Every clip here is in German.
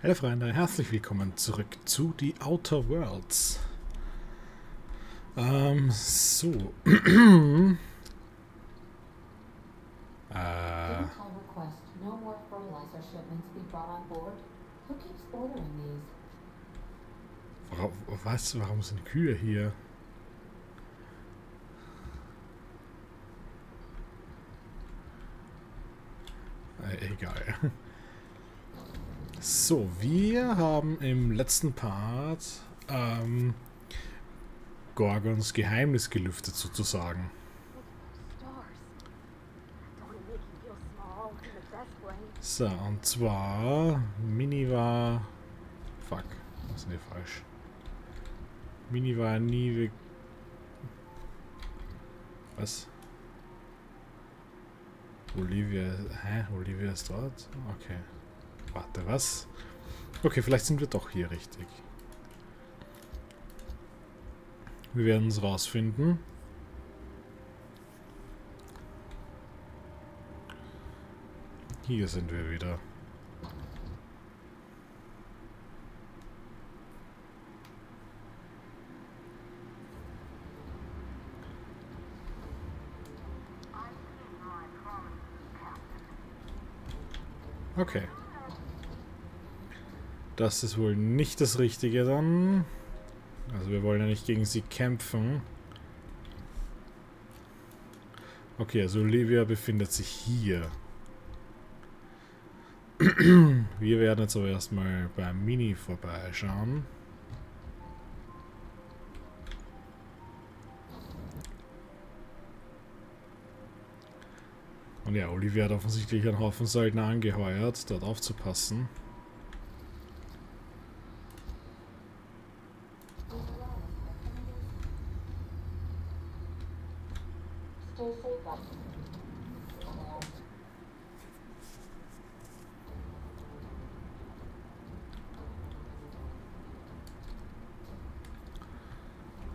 Hallo Freunde, herzlich willkommen zurück zu The Outer Worlds. Ähm, so. äh. Warum, was? Warum sind Kühe hier? Äh, egal. So, wir haben im letzten Part ähm, Gorgons Geheimnis gelüftet sozusagen. So, und zwar Mini war... Fuck, was ist denn falsch? Mini war nie... we- Was? Olivia... Hä? Olivia ist dort? Okay. Warte, was? Okay, vielleicht sind wir doch hier richtig. Wir werden es rausfinden. Hier sind wir wieder. Okay. Das ist wohl nicht das Richtige dann. Also wir wollen ja nicht gegen sie kämpfen. Okay, also Olivia befindet sich hier. Wir werden jetzt aber erstmal beim Mini vorbeischauen. Und ja, Olivia hat offensichtlich einen Haufen Söldner angeheuert, dort aufzupassen. Stay safe up.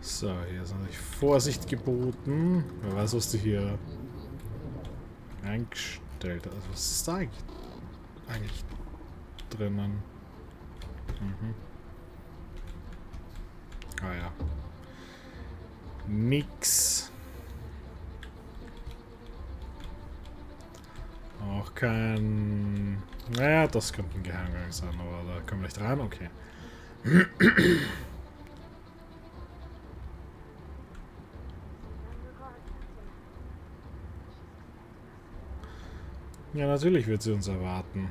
So, hier ist natürlich Vorsicht geboten. Wer weiß, was du hier eingestellt hast. Also, was ist da eigentlich, eigentlich drinnen? Mhm. Ah ja. Nix. Auch kein... Naja, das könnte ein Geheimgang sein, aber da kommen wir nicht rein. Okay. Ja, natürlich wird sie uns erwarten.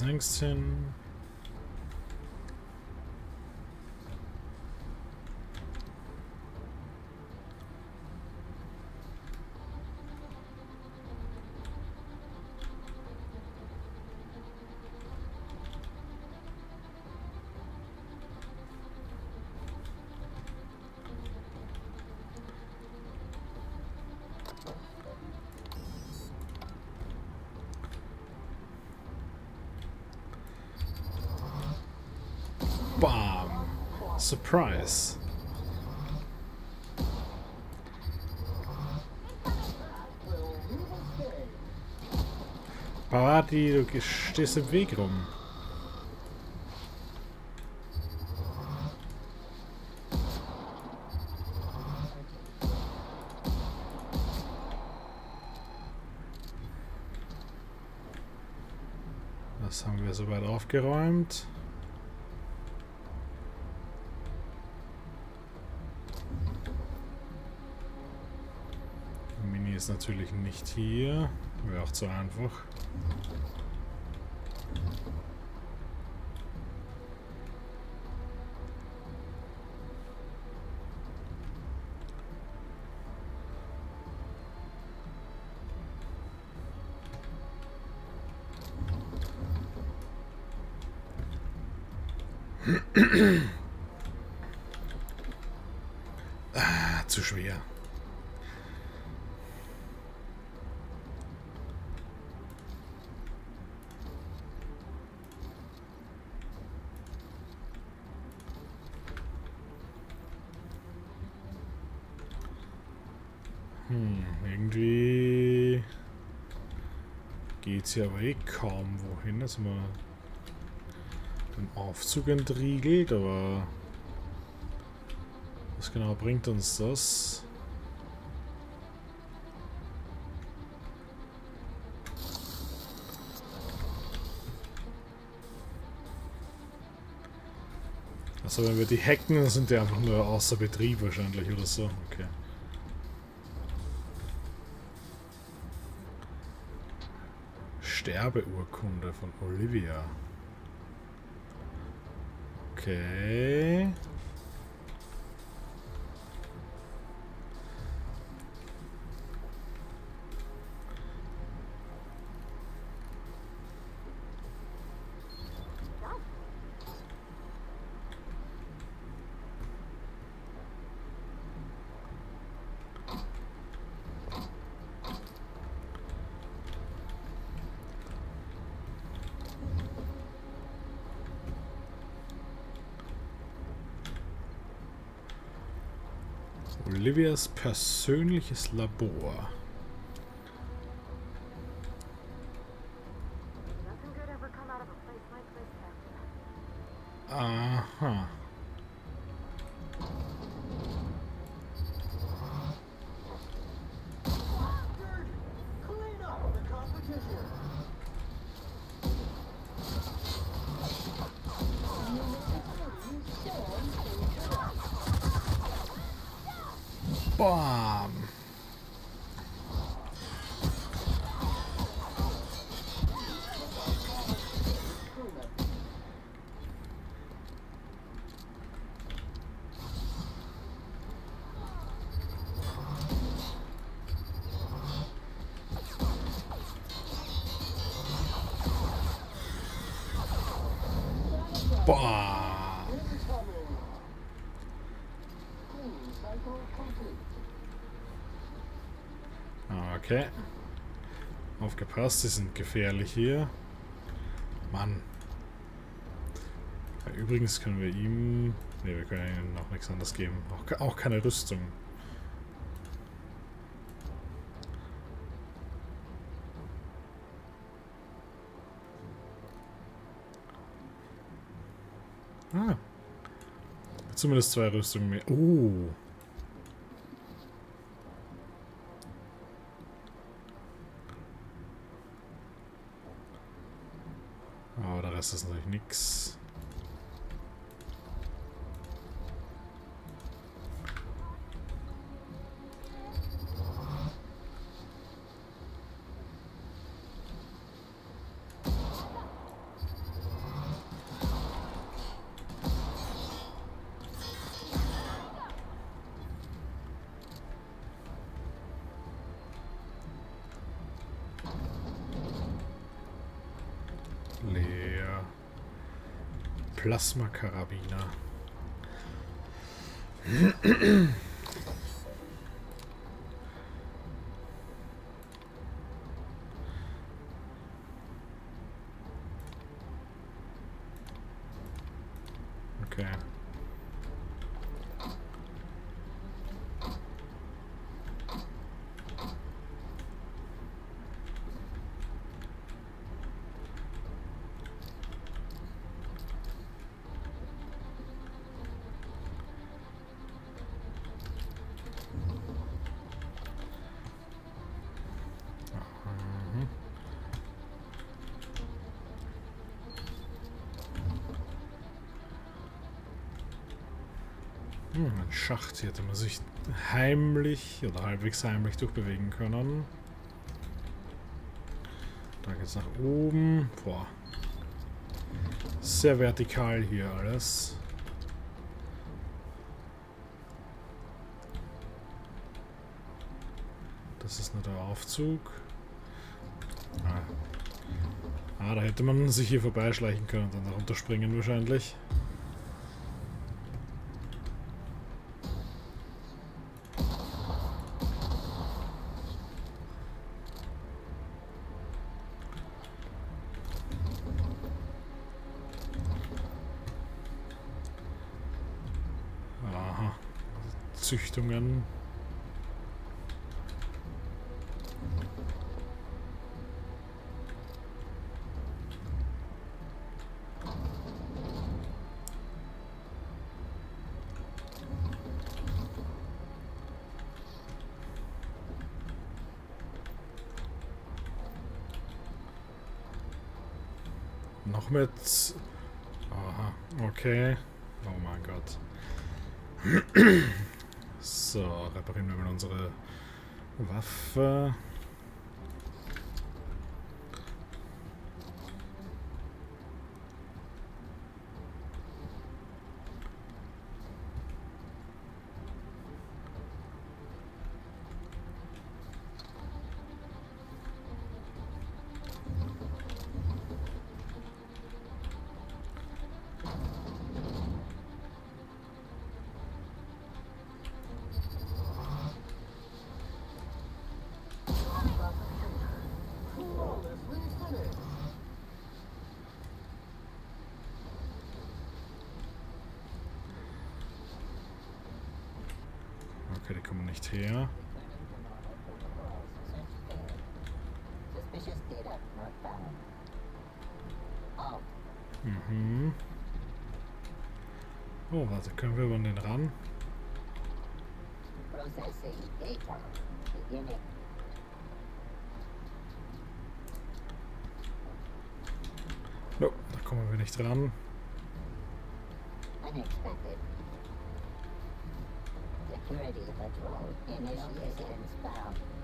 Da Surprise! Party, du stehst im Weg rum. Das haben wir soweit aufgeräumt. Ist natürlich nicht hier. Wäre auch zu einfach. Ah, zu schwer. Hm, irgendwie ja aber eh kaum wohin. Also mal den Aufzug entriegelt, aber was genau bringt uns das? Also wenn wir die hacken, dann sind die einfach nur außer Betrieb wahrscheinlich oder so. Okay. Sterbeurkunde von Olivia. Okay. Olivias persönliches Labor. bomb. Bomb. Okay. Aufgepasst, sie sind gefährlich hier. Mann. Ja, übrigens können wir ihm... Ne, wir können ihm noch nichts anderes geben. Auch, auch keine Rüstung. Ah. Zumindest zwei Rüstungen mehr. Oh. Rest ist natürlich nix. Plasma-Karabiner. Hm, ein Schacht. Hier hätte man sich heimlich oder halbwegs heimlich durchbewegen können. Da geht's nach oben. Boah. Sehr vertikal hier alles. Das ist nur der Aufzug. Ah. ah, da hätte man sich hier vorbeischleichen können und dann da runterspringen wahrscheinlich. Aha. Züchtungen. Noch mit... Aha, okay. Oh mein Gott. So, reparieren wir mal unsere Waffe. Kommen nicht her. Oh, Mhm. Oh, warte, können wir über den ran? No, da kommen wir nicht ran. security patrol initiated its bow.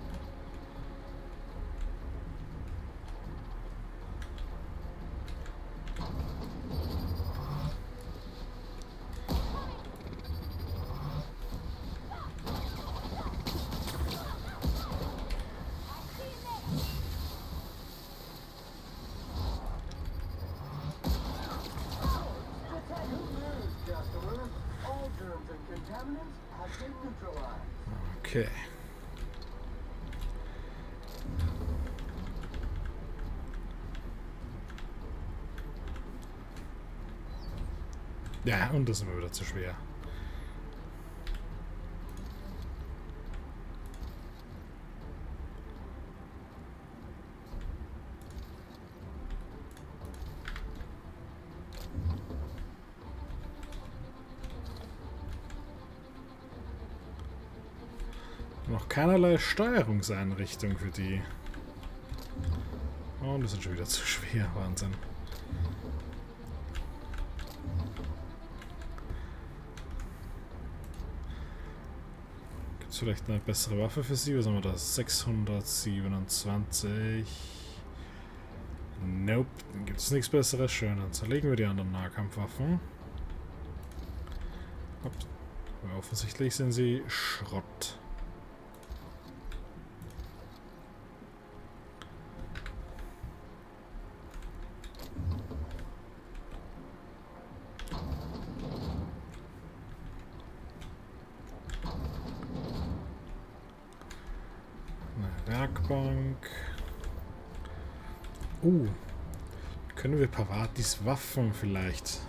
Okay. Ja, und das ist immer wieder zu schwer. Keinerlei Steuerungseinrichtung für die. Oh, das ist schon wieder zu schwer. Wahnsinn. Gibt es vielleicht eine bessere Waffe für sie? Was haben wir da? 627. Nope, dann gibt es nichts besseres. Schön, dann zerlegen wir die anderen Nahkampfwaffen. Aber offensichtlich sind sie Schrott. Werkbank. Uh. Können wir Pavatis Waffen vielleicht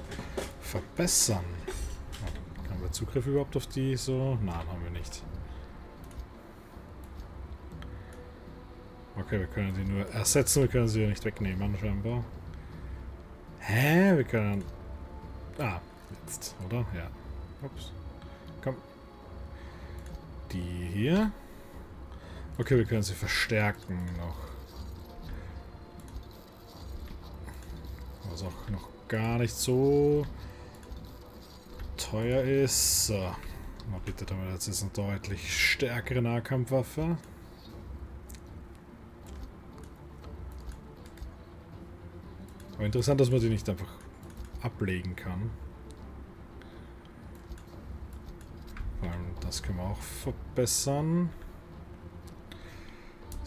verbessern? Haben wir Zugriff überhaupt auf die so? Nein, haben wir nicht. Okay, wir können die nur ersetzen, wir können sie ja nicht wegnehmen, scheinbar. Hä? Wir können... Ah, jetzt, oder? Ja. Ups. Komm. Die hier. Okay, wir können sie verstärken noch. Was auch noch gar nicht so teuer ist. So, Na bitte, damit jetzt eine deutlich stärkere Nahkampfwaffe. Aber interessant, dass man die nicht einfach ablegen kann. Vor allem das können wir auch verbessern.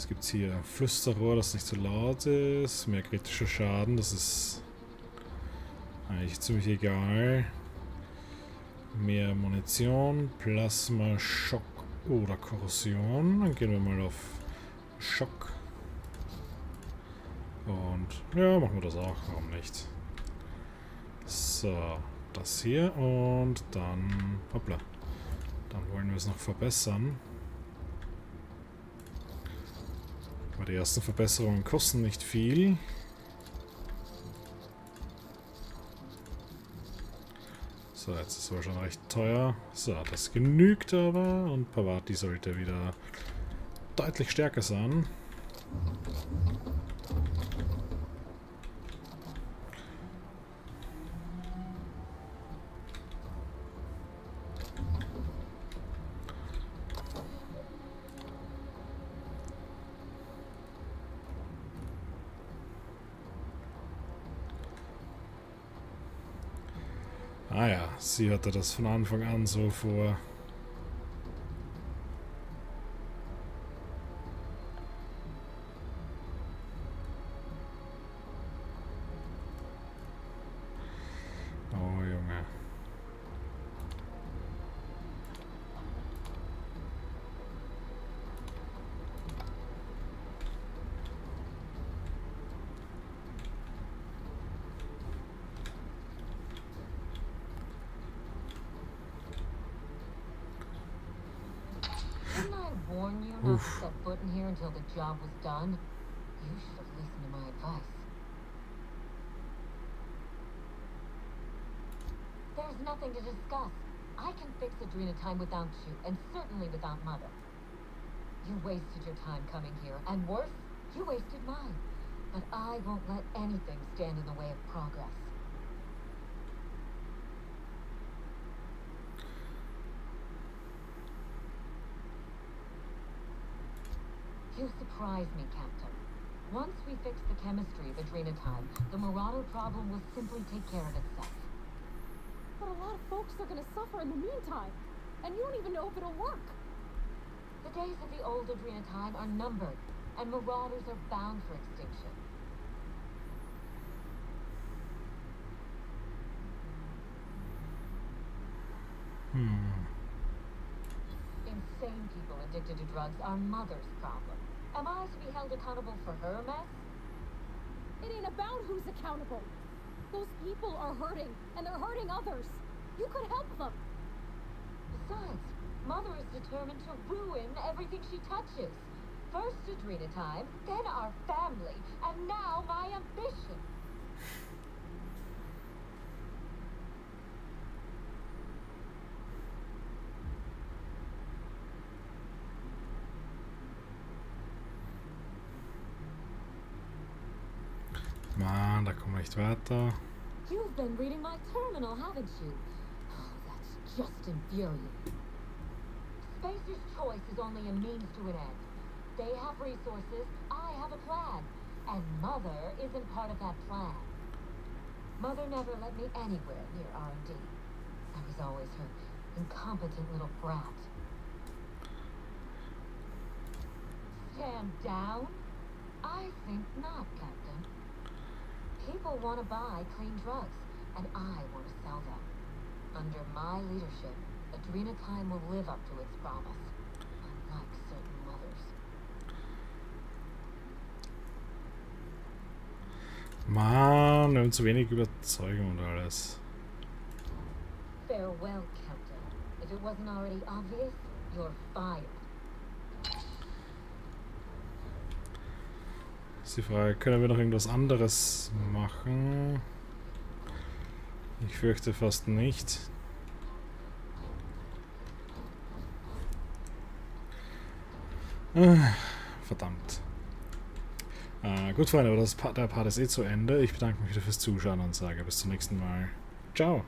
Es gibt hier ein Flüsterrohr, das nicht so laut ist. Mehr kritischer Schaden, das ist eigentlich ziemlich egal. Mehr Munition, Plasma, Schock oder Korrosion. Dann gehen wir mal auf Schock. Und ja, machen wir das auch. Warum nicht? So, das hier und dann... Hoppla. Dann wollen wir es noch verbessern. Aber die ersten Verbesserungen kosten nicht viel. So, jetzt ist es aber schon recht teuer. So, das genügt aber. Und Pavati sollte wieder deutlich stärker sein. Sie hatte das von Anfang an so vor. Warn you not to set foot in here until the job was done? You should have listened to my advice. There's nothing to discuss. I can fix Adrena time without you, and certainly without Mother. You wasted your time coming here, and worse, you wasted mine. But I won't let anything stand in the way of progress. You surprise me, Captain. Once we fix the chemistry of Adrenatime, the Marauder problem will simply take care of itself. But a lot of folks are gonna suffer in the meantime. And you don't even know if it'll work. The days of the old Adrenatime are numbered, and Marauders are bound for extinction. Hmm. Insane people addicted to drugs are Mother's problem. Am I to be held accountable for her mess? It ain't about who's accountable. Those people are hurting, and they're hurting others. You could help them. Besides, Mother is determined to ruin everything she touches. First Adrenatime, then our family, and now my ambition. Mann, da kommen wir nicht weiter. You've been reading my terminal, haven't you? Oh, that's just infuriating. Spacer's choice is only a means to an end. They have resources, I have a plan. And Mother isn't part of that plan. Mother never let me anywhere near R&D. I was always her incompetent little brat. Stand down? I think not, Captain. People want to buy clean drugs, and I want to sell them. Under my leadership, Adrenatime will live up to its promise, unlike certain mothers. Mann, haben zu wenig Überzeugung und alles. Farewell, Captain. If it wasn't already obvious, you're fired. Ist die Frage, können wir noch irgendwas anderes machen? Ich fürchte fast nicht. Ah, Verdammt. Äh, gut, Freunde, aber das, der Part ist eh zu Ende. Ich bedanke mich wieder fürs Zuschauen und sage bis zum nächsten Mal. Ciao.